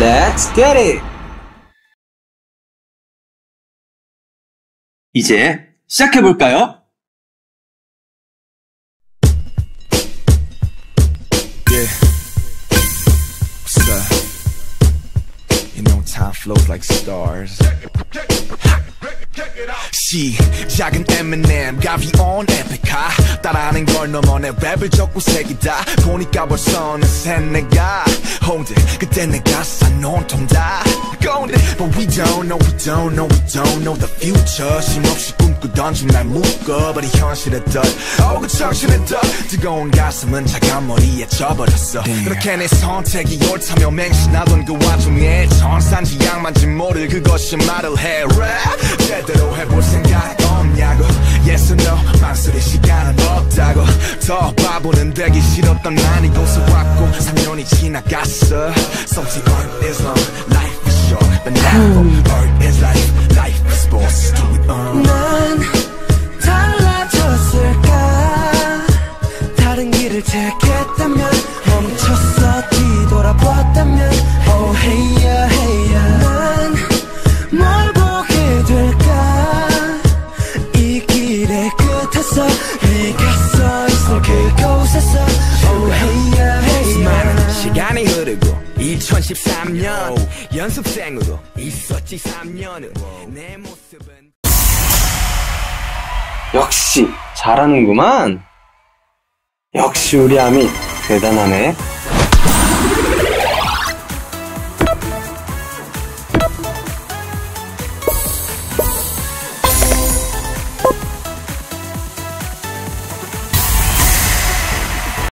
Let's get it! 이제 시작해볼까요? Yeah. You know time flows like stars. 시작은 Eminem 가비 on 에픽하 따라하는 걸 넘어 내 랩을 적고 색이다. 보니까 벌써 어느새 내가. 홍대 그때 내가 싼 온통 다. 건데 But we don't know we don't know we don't know the future. 쉼없이 꿈꾸던 중날 묶어 버린 현실의 덫 Oh 그 정신의 덫 뜨거운 가슴은 차가운 머리에 져버렸어. 그렇게 내 선택이 옳다며 맹신하던 그 와중에 천산지 양만지 모를 그것이 말을 해. Rap 더 바보는 되기 싫었던 난 이곳에 왔고 3년이 지나갔어 Something art is long Life is short But now art is life Life is sports Do it on 난 달라졌을까 다른 길을 택했다면 멈췄어 뒤돌아봤다면 Oh hey yeah hey yeah 난뭘 보게 될까 이 길의 끝에서 내가 2013년 연습생으로 있었지 3년은 내 모습은 역시 잘하는구만. 역시 우리 아미 대단하네.